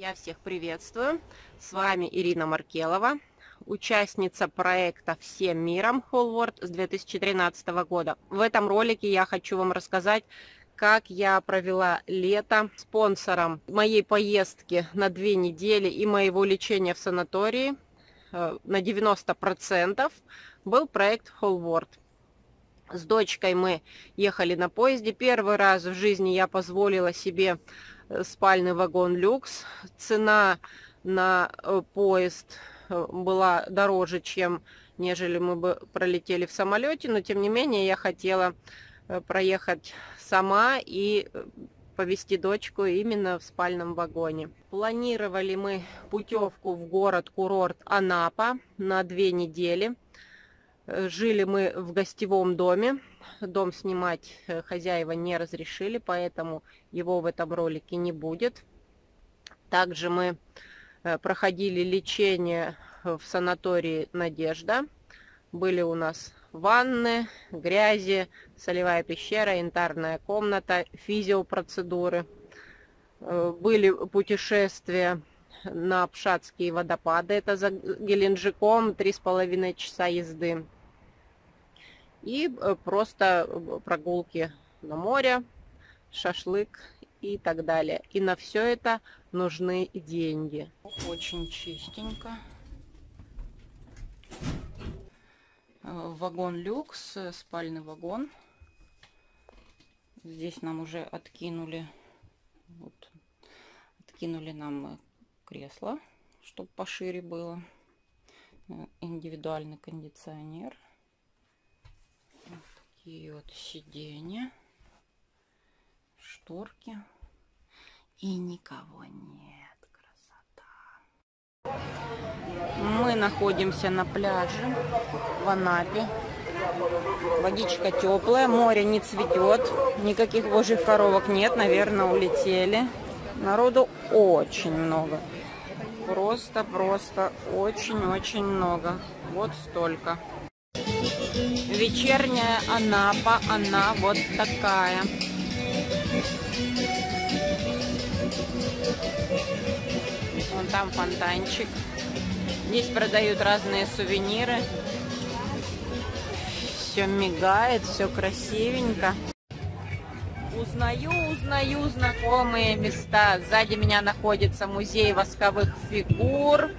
Я всех приветствую. С вами Ирина Маркелова, участница проекта «Всем миром» Whole с 2013 года. В этом ролике я хочу вам рассказать, как я провела лето. Спонсором моей поездки на две недели и моего лечения в санатории э, на 90% был проект World. С дочкой мы ехали на поезде. Первый раз в жизни я позволила себе спальный вагон люкс. Цена на э, поезд э, была дороже, чем нежели мы бы пролетели в самолете, но тем не менее я хотела проехать сама и повести дочку именно в спальном вагоне. Планировали мы путевку в город-курорт Анапа на две недели. Жили мы в гостевом доме. Дом снимать э, хозяева не разрешили, поэтому его в этом ролике не будет. Также мы э, проходили лечение в санатории «Надежда». Были у нас ванны, грязи, солевая пещера, янтарная комната, физиопроцедуры. Э, были путешествия на Пшатские водопады, это за Геленджиком, три с половиной часа езды и э, просто э, прогулки на море, шашлык и так далее. И на все это нужны деньги. Очень чистенько. Э, вагон люкс, спальный вагон. Здесь нам уже откинули, вот, откинули нам кресло, чтобы пошире было. Индивидуальный кондиционер такие вот сиденья, шторки. И никого нет. Красота. Мы находимся на пляже в Анапе. Водичка теплая, море не цветет, никаких божьих коровок нет, наверное, улетели. Народу очень много. Просто-просто очень-очень много. Вот столько. Вечерняя Анапа, она вот такая. Вон там фонтанчик. Здесь продают разные сувениры. Все мигает, все красивенько. Узнаю, узнаю знакомые места. Сзади меня находится музей восковых фигур,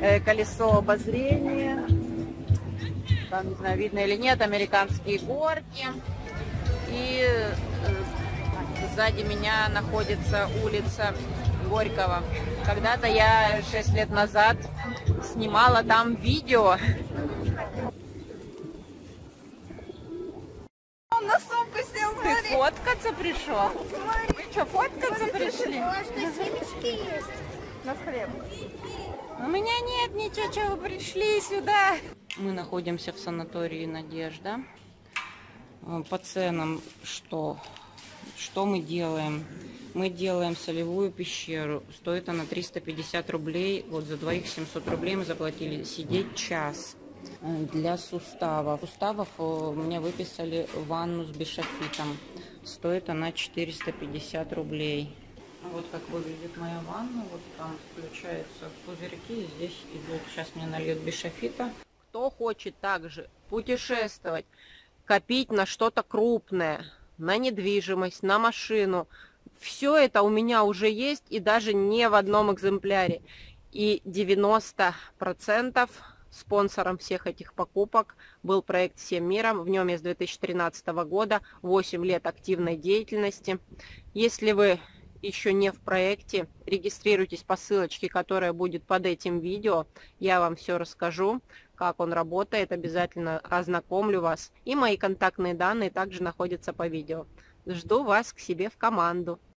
э, колесо обозрения там, не знаю, видно или нет, американские горки. И э, сзади меня находится улица Горького. Когда-то я 6 лет назад снимала там видео. Он на сумку сел, Ты фоткаться пришел? Вы что, фоткаться пришли? На хлеб. У меня нет ничего, что вы пришли сюда. Мы находимся в санатории «Надежда». Э, по ценам что? Что мы делаем? Мы делаем солевую пещеру. Стоит она 350 рублей. Вот за двоих 700 рублей мы заплатили. Сидеть час. Э, для суставов. Суставов э, мне выписали ванну с бешофитом. Стоит она 450 рублей. Вот как выглядит моя ванна. Вот там включаются пузырьки. Здесь идут, сейчас мне нальют бешофита кто хочет также путешествовать, копить на что-то крупное, на недвижимость, на машину, все это у меня уже есть и даже не в одном экземпляре. И 90% спонсором всех этих покупок был проект «Всем миром». В нем я с 2013 года 8 лет активной деятельности. Если вы еще не в проекте, регистрируйтесь по ссылочке, которая будет под этим видео. Я вам все расскажу, как он работает, обязательно ознакомлю вас. И мои контактные данные также находятся по видео. Жду вас к себе в команду.